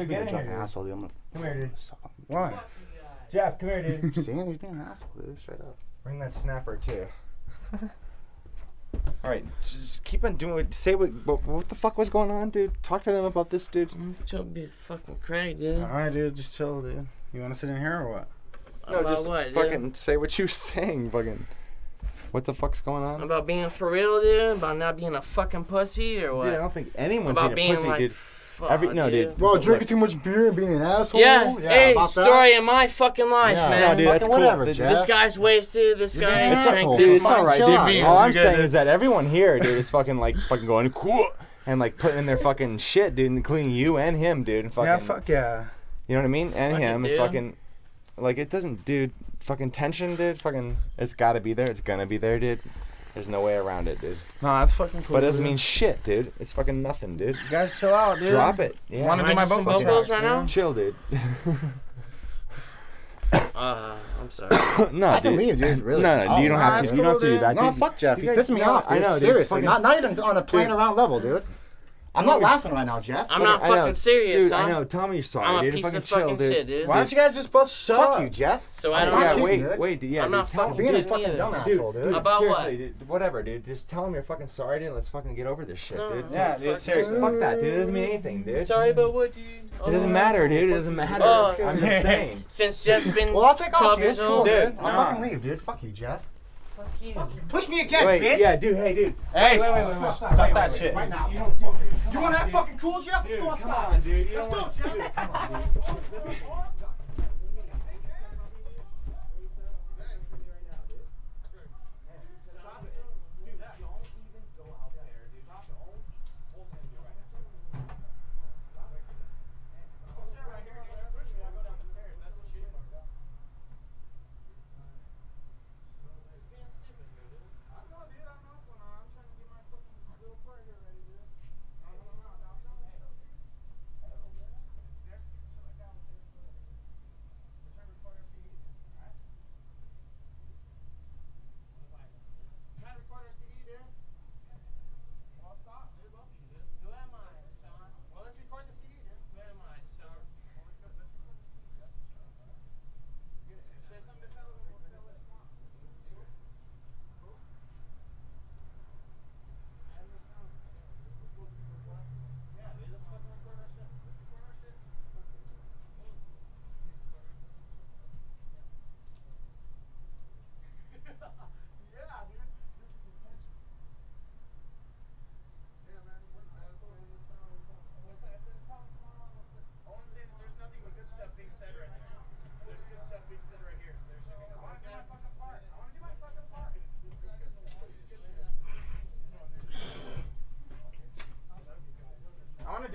dude, You're get in a here. fucking asshole, dude. I'm gonna Come here, dude. suck him. Why? Jeff, come here, dude. See him? He's being an asshole, dude. Straight up. Bring that snapper too. All right, just keep on doing it. Say what, what what the fuck was going on, dude. Talk to them about this, dude. Don't be fucking Craig, dude. All right, dude, just chill, dude. You want to sit in here or what? No, About just what, dude? fucking say what you're saying, fucking. What the fuck's going on? About being for real, dude? About not being a fucking pussy or what? Dude, I don't think anyone's about being a pussy, like, dude. Fuck, Every- no, dude. Well, Look. drinking too much beer and being an asshole. Yeah, yeah hey, about that. story of my fucking life, Yeah, man. No, dude, fucking that's cool. whatever, Th- Jeff. This guy's wasted. This You're guy being drank this it's all right, dude. All. I'm saying is that everyone here, dude, is fucking like fucking going cool and like putting in their fucking shit, dude, including you and him, dude. And fucking, yeah, fuck yeah. You know what I mean? And Fuck it, him, and fucking, like it doesn't, dude. Fucking tension, dude. Fucking, it's gotta be there. It's gonna be there, dude. There's no way around it, dude. No, that's fucking cool. But it doesn't dude. mean shit, dude. It's fucking nothing, dude. You guys chill out, dude. Drop it. Yeah. Want to do my just some vocal vocals tracks, right you now? Chill, dude. Uh, I'm sorry. no, I can dude. leave, dude. Really. No, no, Oh, you don't nah, have it's to. You don't have to do that, No, dude. fuck Jeff. You He's guys- pissing me no, off, I know, dude. Seriously. Not, not even on a playing around level, dude. I'm not Dude, laughing right now, Jeff. I'm not fucking serious, dude, huh? I know. Tell me you're sorry, I'm a dude. piece fucking of chill, fucking dude. shit, dude. Why don't you guys just both shut Fuck up? you, Jeff. So I don't not Yeah, kidding, wait, dude. wait, dude, yeah, I'm dude, not fucking him. Being a fucking neither. dumbass, Dude, asshole, dude. dude, About seriously, dude, whatever, dude. Just tell him you're fucking sorry, dude. Let's fucking get over this shit, No. dude. Yeah, dude, Fuck. seriously. Fuck that, dude. It doesn't mean anything, dude. Sorry about what, dude? It doesn't matter, dude. It doesn't matter. Oh. I'm just saying. Since Jeff's been Well, I'll take 12 off, dude. years old. dude. Dude, I'll fucking leave, dude. Fuck you, Jeff. Fuck you. Push me again, Wait, bitch. yeah, dude. Hey, dude. Hey, wait, wait, stop, wait, wait. stop, stop that shit. Right now. You don't. You want to act fucking cool, Jeff? Let's Dude, go come outside. on, dude. You Let's don't go, want- Jeff.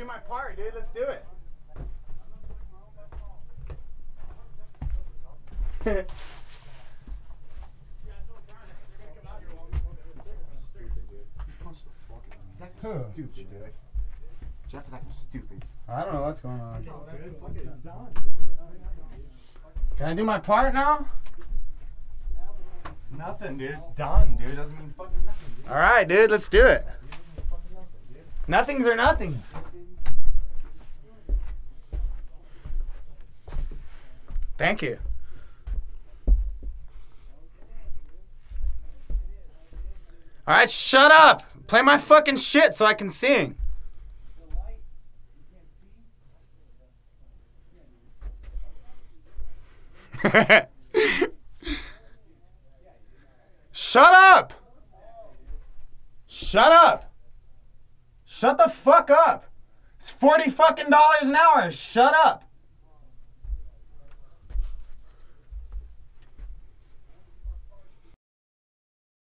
do my part, dude. Let's do it. He's stupid, dude. Jeff is acting stupid. I don't know what's going on. Can I do my part now? It's nothing, dude. It's done, dude. It doesn't mean fucking nothing. Dude. All right, dude. Let's do it. Nothings are nothing. Thank you. All right, shut up. Play my fucking shit so I can sing. Shut up! Shut up! Shut the fuck up! It's 40 fucking dollars an hour. Shut up!